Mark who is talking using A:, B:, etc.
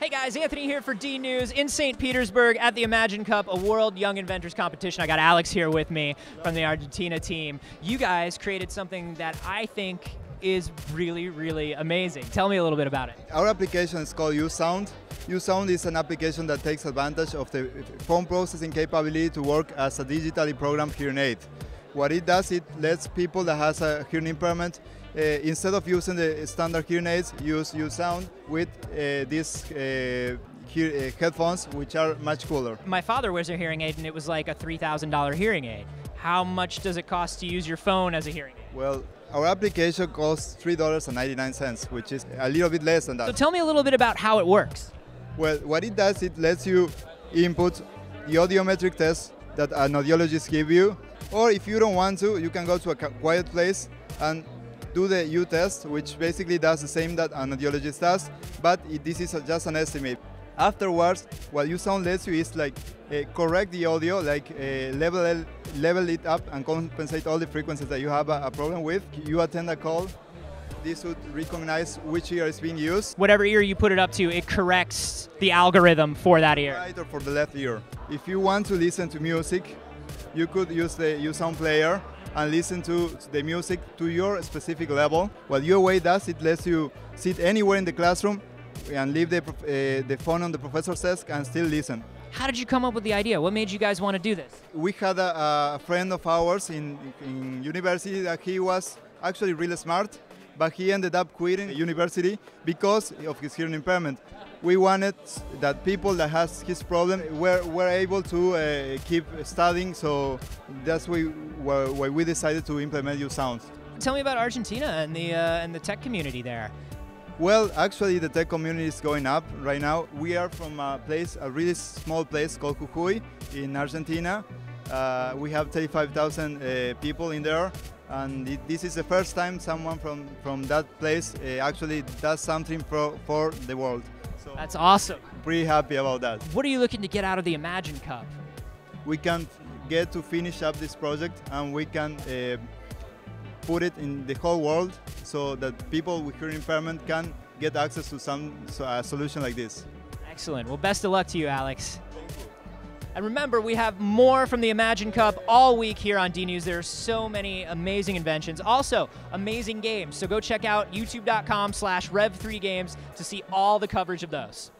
A: Hey guys, Anthony here for D News in St. Petersburg at the Imagine Cup, a World Young Inventors competition. I got Alex here with me from the Argentina team. You guys created something that I think is really, really amazing. Tell me a little bit about it.
B: Our application is called USound. USound is an application that takes advantage of the phone processing capability to work as a digitally programmed hearing aid. What it does, it lets people that has a hearing impairment, uh, instead of using the standard hearing aids, use USound with uh, these uh, uh, headphones, which are much cooler.
A: My father wears a hearing aid and it was like a $3,000 hearing aid. How much does it cost to use your phone as a hearing aid?
B: Well, our application costs $3.99, which is a little bit less than that.
A: So tell me a little bit about how it works.
B: Well, what it does, it lets you input the audiometric test that an audiologist give you, or if you don't want to, you can go to a quiet place and do the U test, which basically does the same that an audiologist does, but it, this is just an estimate. Afterwards, what USound lets you is like uh, correct the audio, like uh, level level it up and compensate all the frequencies that you have a, a problem with. You attend a call, this would recognize which ear is being used.
A: Whatever ear you put it up to, it corrects the algorithm for that ear.
B: Right or for the left ear. If you want to listen to music, you could use the USound player and listen to the music to your specific level. What UAway does, it lets you sit anywhere in the classroom and leave the, uh, the phone on the professor's desk and still listen.
A: How did you come up with the idea? What made you guys want to do this?
B: We had a, a friend of ours in, in university that he was actually really smart, but he ended up quitting university because of his hearing impairment. We wanted that people that has his problem were, were able to uh, keep studying, so that's why, why we decided to implement USound.
A: Tell me about Argentina and the, uh, and the tech community there.
B: Well, actually, the tech community is going up right now. We are from a place, a really small place called Jujuy in Argentina. Uh, we have 35,000 uh, people in there, and it, this is the first time someone from, from that place uh, actually does something for, for the world.
A: So That's awesome.
B: Pretty happy about that.
A: What are you looking to get out of the Imagine Cup?
B: We can get to finish up this project, and we can uh, put it in the whole world so that people with hearing impairment can get access to some uh, solution like this.
A: Excellent. Well, best of luck to you, Alex. And remember, we have more from the Imagine Cup all week here on DNews. News. There are so many amazing inventions, also amazing games. So go check out youtube.com slash rev3games to see all the coverage of those.